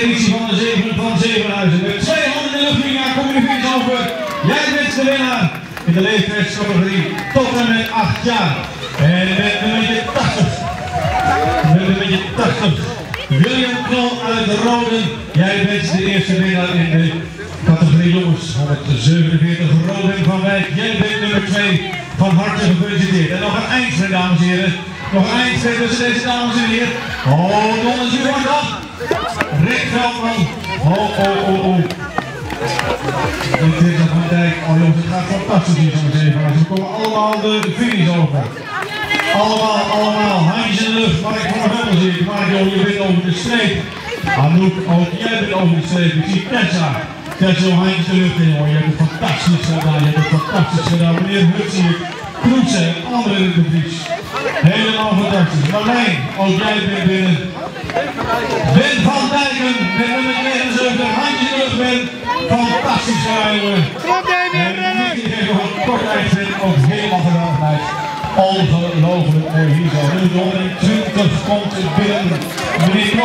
editie van de Zeven van Zevenhuizen. Met twee handen in de lucht, Mina, kom je de over. Jij bent de winnaar in de leeftijdscategorie tot en met 8 jaar. En met nummer 80. Met nummer 80. William Knol uit Roden. Jij bent de eerste winnaar in de categorie jongens. 147 Robin van Wijk. Jij bent nummer 2. Van harte gefeliciteerd. En nog een eindstrijd, dames en heren. Nog een eindstrijd tussen deze dames en heren. Oh, af. Rick Veldman. Oh, oh, oh. En Tessa van Dijk. Oh jongens, het gaat fantastisch hier zo'n zeven. Ze komen allemaal de finish over. Allemaal, allemaal. Handjes in de lucht. Mark van der Velde zie ik. Joh, je bent over de streep. Anouk, ook jij bent over de streep. Ik zie Tessa. Tessa, handjes in de lucht in. Je hebt het fantastisch gedaan. Je hebt het fantastisch gedaan. Meneer Hut zie ik. Kroetsen en de Vries. Helemaal fantastisch. Marlijn, ook jij bent binnen. Ben van Fantastisch rijden. En Nicky heeft nog een kort eindrit ook helemaal gedaan vanuit. Ongelooflijk mooi hier zo. Nu 120 komt binnen. Meneer.